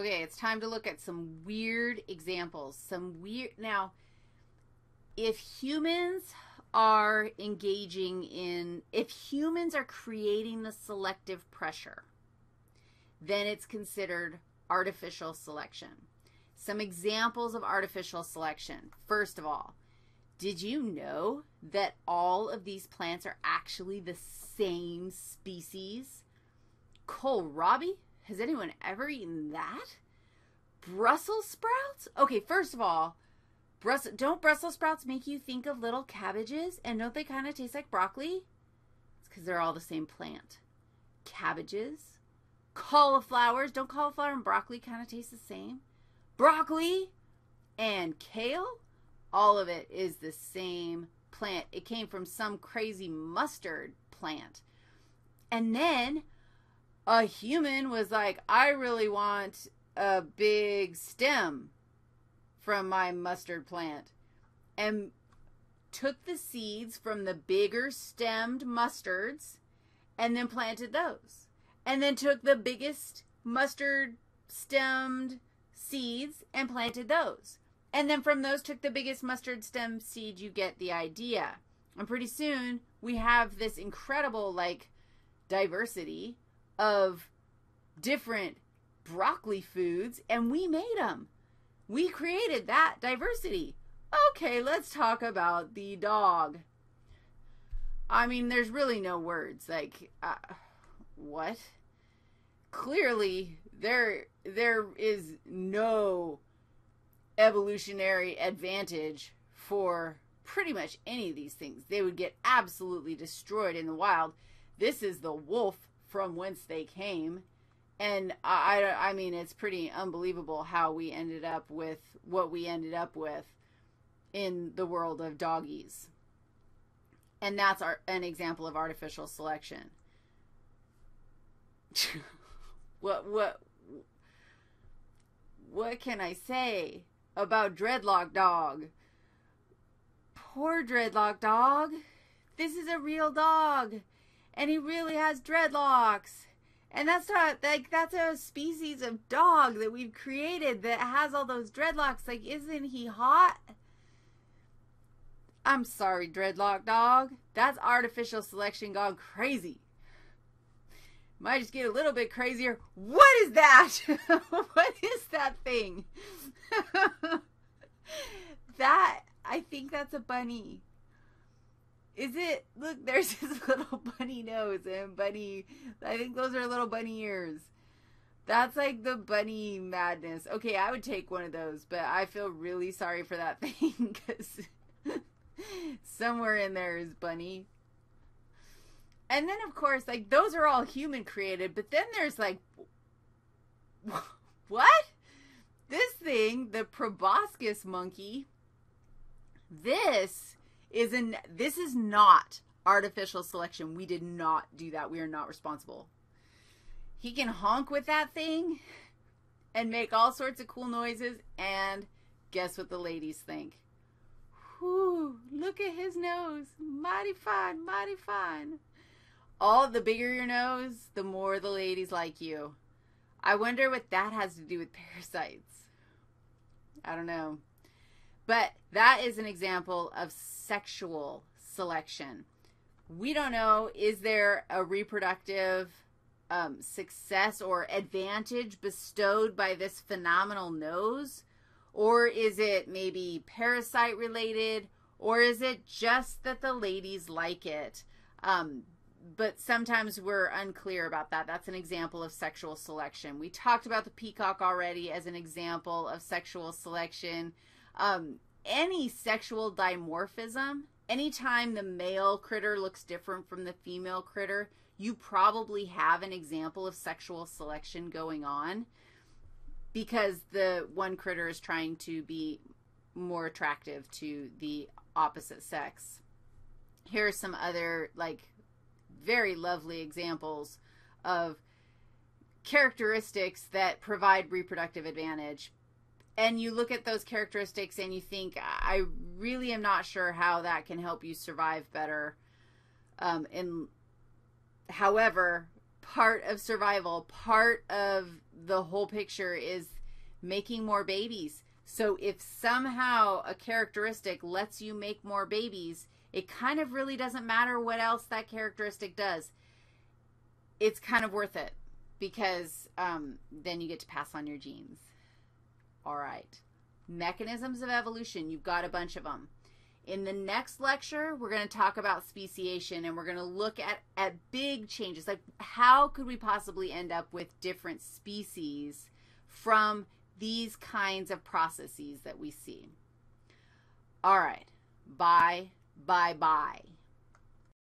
Okay, it's time to look at some weird examples. Some weird. Now, if humans are engaging in, if humans are creating the selective pressure, then it's considered artificial selection. Some examples of artificial selection. First of all, did you know that all of these plants are actually the same species? Kohlrabi? Has anyone ever eaten that? Brussels sprouts? Okay, first of all, Brussels, don't Brussels sprouts make you think of little cabbages? And don't they kind of taste like broccoli? It's because they're all the same plant. Cabbages, cauliflowers. Don't cauliflower and broccoli kind of taste the same? Broccoli and kale, all of it is the same plant. It came from some crazy mustard plant. And then a human was like, I really want a big stem from my mustard plant. And took the seeds from the bigger stemmed mustards and then planted those. And then took the biggest mustard stemmed seeds and planted those. And then from those took the biggest mustard stem seed. You get the idea. And pretty soon we have this incredible, like, diversity of different broccoli foods, and we made them. We created that diversity. Okay, let's talk about the dog. I mean, there's really no words. Like, uh, what? Clearly, there there is no evolutionary advantage for pretty much any of these things. They would get absolutely destroyed in the wild. This is the wolf from whence they came. And I, I, mean, it's pretty unbelievable how we ended up with what we ended up with in the world of doggies. And that's our, an example of artificial selection. what, what, what can I say about Dreadlock Dog? Poor Dreadlock Dog. This is a real dog. And he really has dreadlocks. And that's not like that's a species of dog that we've created that has all those dreadlocks. Like, isn't he hot? I'm sorry, dreadlock dog. That's artificial selection gone crazy. Might just get a little bit crazier. What is that? what is that thing? that I think that's a bunny. Is it? Look, there's his little bunny nose and bunny. I think those are little bunny ears. That's like the bunny madness. Okay, I would take one of those, but I feel really sorry for that thing because somewhere in there is bunny. And then, of course, like those are all human created, but then there's like, what? This thing, the proboscis monkey, this is an this is not artificial selection. We did not do that. We are not responsible. He can honk with that thing and make all sorts of cool noises and guess what the ladies think? Whew, look at his nose. Mighty fine, mighty fine. All the bigger your nose, the more the ladies like you. I wonder what that has to do with parasites. I don't know. But that is an example of sexual selection. We don't know, is there a reproductive um, success or advantage bestowed by this phenomenal nose? Or is it maybe parasite related? Or is it just that the ladies like it? Um, but sometimes we're unclear about that. That's an example of sexual selection. We talked about the peacock already as an example of sexual selection. Um, any sexual dimorphism, anytime the male critter looks different from the female critter, you probably have an example of sexual selection going on because the one critter is trying to be more attractive to the opposite sex. Here are some other, like, very lovely examples of characteristics that provide reproductive advantage and you look at those characteristics and you think, I really am not sure how that can help you survive better. Um, however, part of survival, part of the whole picture is making more babies. So if somehow a characteristic lets you make more babies, it kind of really doesn't matter what else that characteristic does. It's kind of worth it because um, then you get to pass on your genes. All right. Mechanisms of evolution, you've got a bunch of them. In the next lecture, we're going to talk about speciation and we're going to look at, at big changes. Like, how could we possibly end up with different species from these kinds of processes that we see? All right. Bye, bye, bye.